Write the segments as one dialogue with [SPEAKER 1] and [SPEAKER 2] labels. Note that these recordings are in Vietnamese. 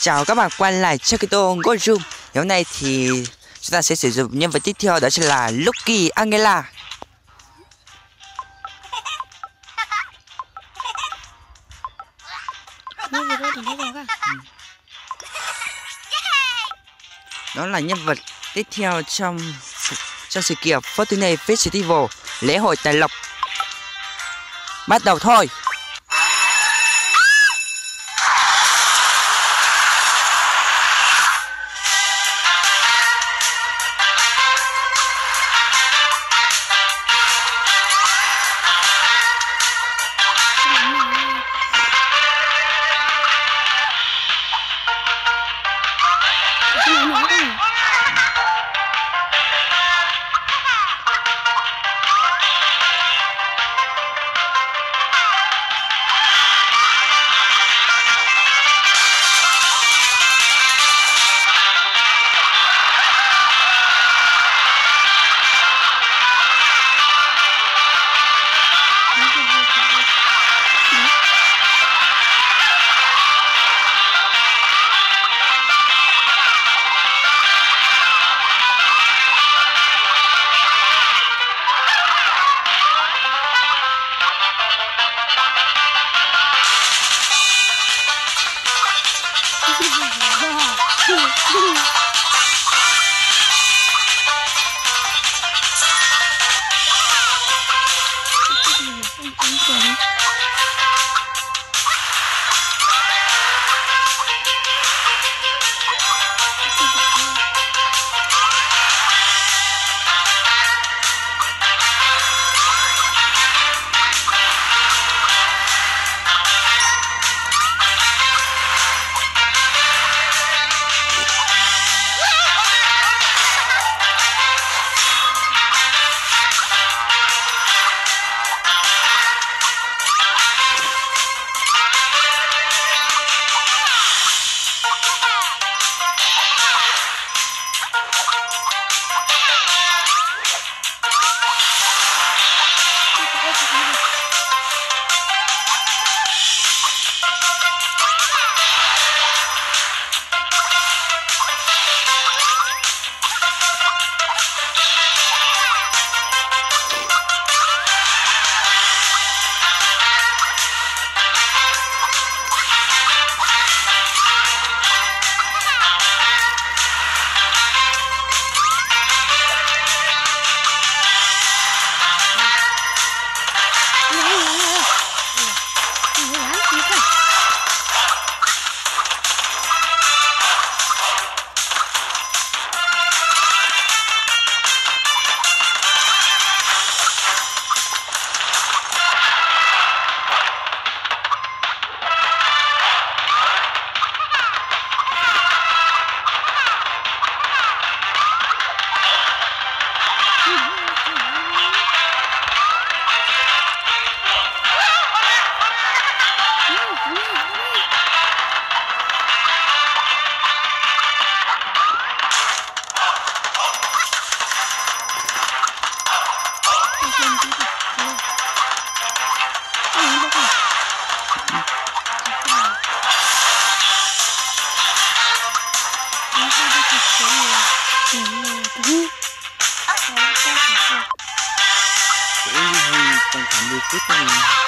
[SPEAKER 1] chào các bạn quay lại cho Kito Go Room Ngày hôm nay thì chúng ta sẽ sử dụng nhân vật tiếp theo đó chính là Lucky Angela. Đó là nhân vật tiếp theo trong trong sự kiện Fortnite Festival lễ hội tài lộc. Bắt đầu thôi
[SPEAKER 2] そう、そう、そう、cũng như
[SPEAKER 1] tầm khoảng 10 phút này.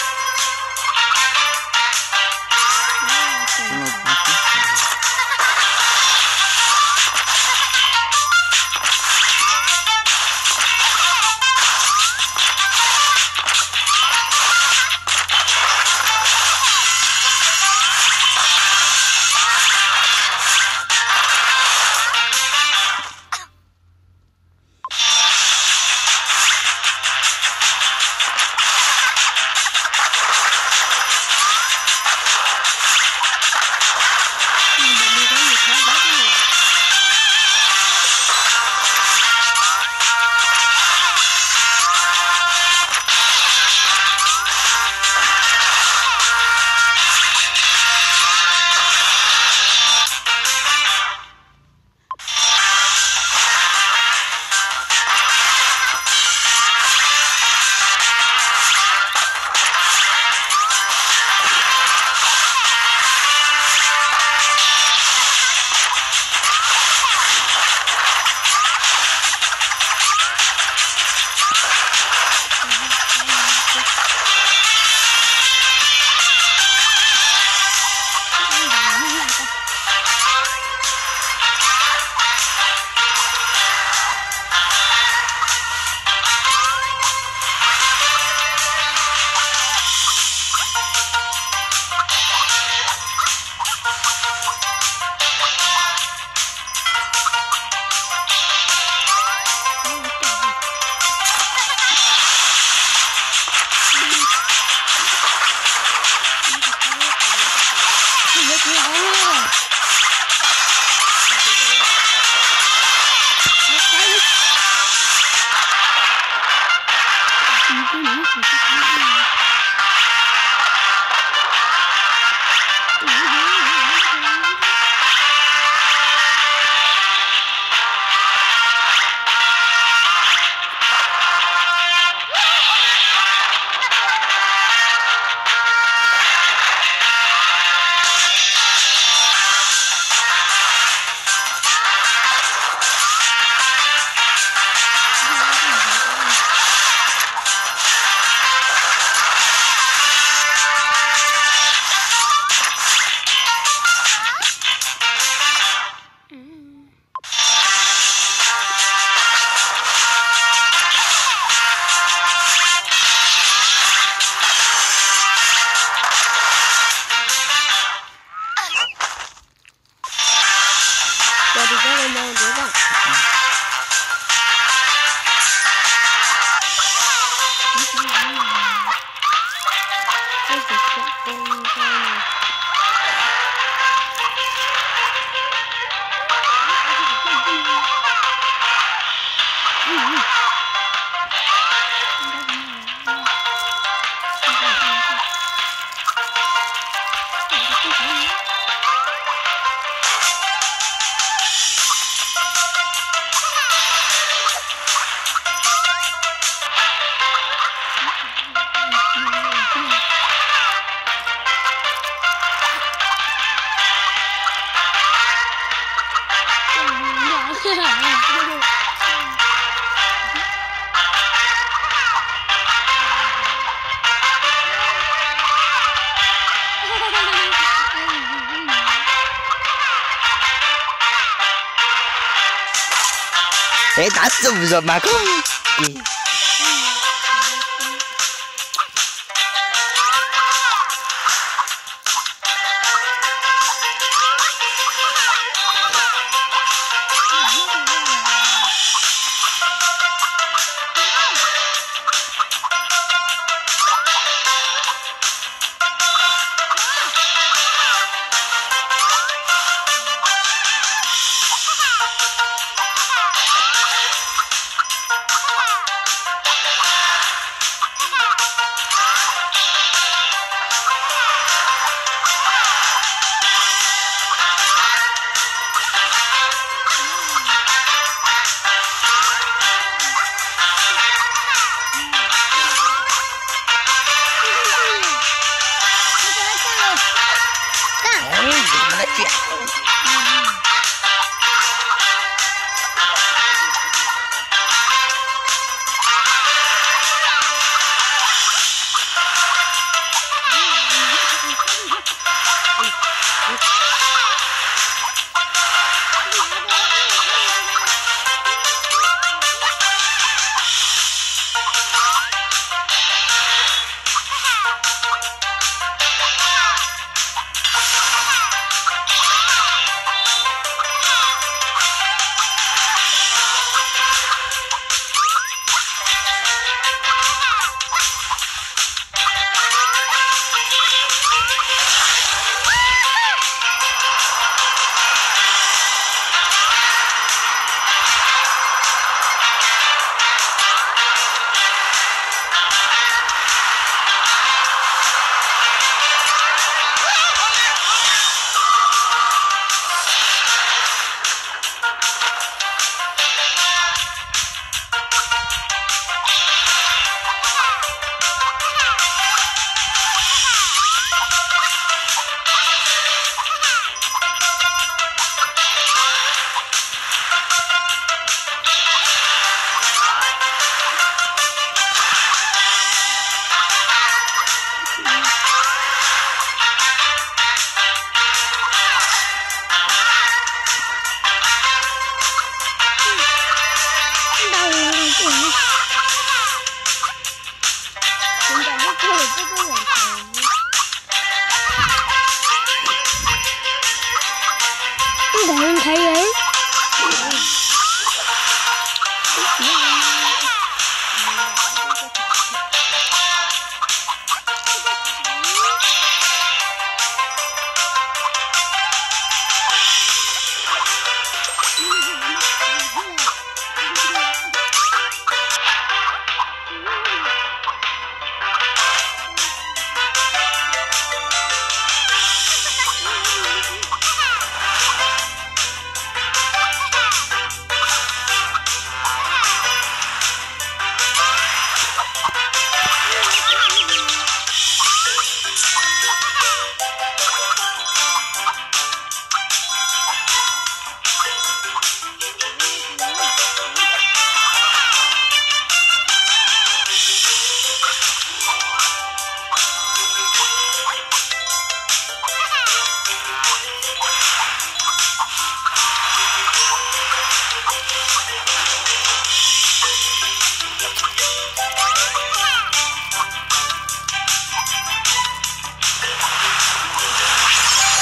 [SPEAKER 2] 几个人没有流量。
[SPEAKER 1] Để đã dùng rồi mà không. 别。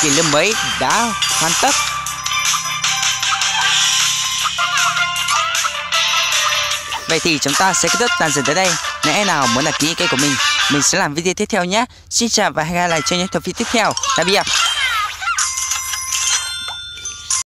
[SPEAKER 1] Kỳ lớp mới đã hoàn tất. Vậy thì chúng ta sẽ kết thúc tàn dần tới đây. Nếu ai nào muốn đăng ký kênh của mình Mình sẽ làm video tiếp theo nhé. Xin chào và hẹn gặp lại trong những tập video tiếp theo. Tạm biệt